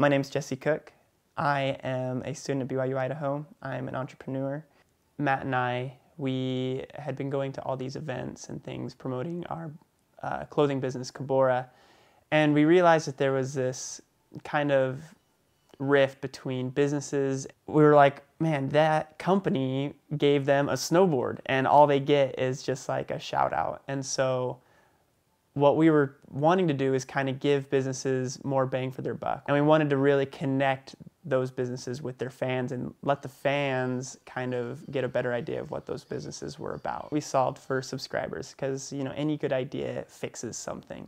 My name is Jesse Cooke. I am a student at BYU Idaho. I'm an entrepreneur. Matt and I, we had been going to all these events and things promoting our uh, clothing business, Kabora, and we realized that there was this kind of rift between businesses. We were like, man, that company gave them a snowboard, and all they get is just like a shout out. And so what we were wanting to do is kind of give businesses more bang for their buck. And we wanted to really connect those businesses with their fans and let the fans kind of get a better idea of what those businesses were about. We solved for subscribers because, you know, any good idea fixes something.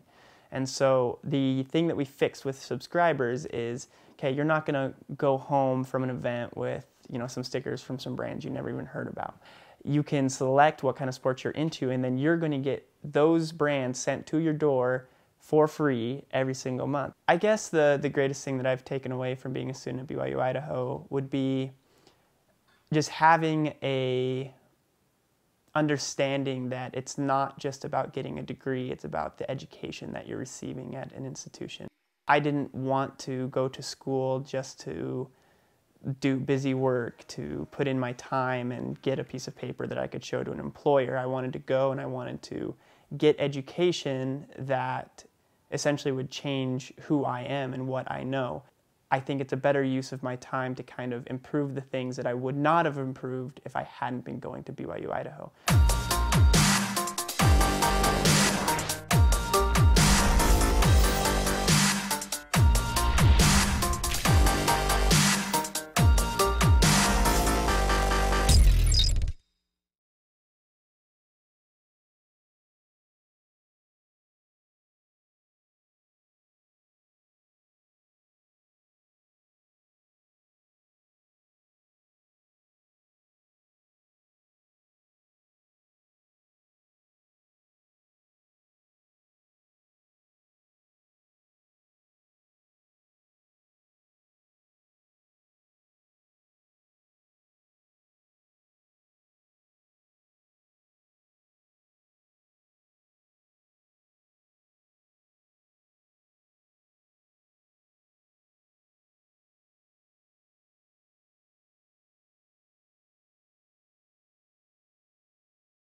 And so the thing that we fixed with subscribers is, okay, you're not going to go home from an event with, you know, some stickers from some brands you never even heard about you can select what kind of sports you're into, and then you're going to get those brands sent to your door for free every single month. I guess the, the greatest thing that I've taken away from being a student at BYU Idaho would be just having a understanding that it's not just about getting a degree, it's about the education that you're receiving at an institution. I didn't want to go to school just to do busy work to put in my time and get a piece of paper that I could show to an employer. I wanted to go and I wanted to get education that essentially would change who I am and what I know. I think it's a better use of my time to kind of improve the things that I would not have improved if I hadn't been going to BYU Idaho.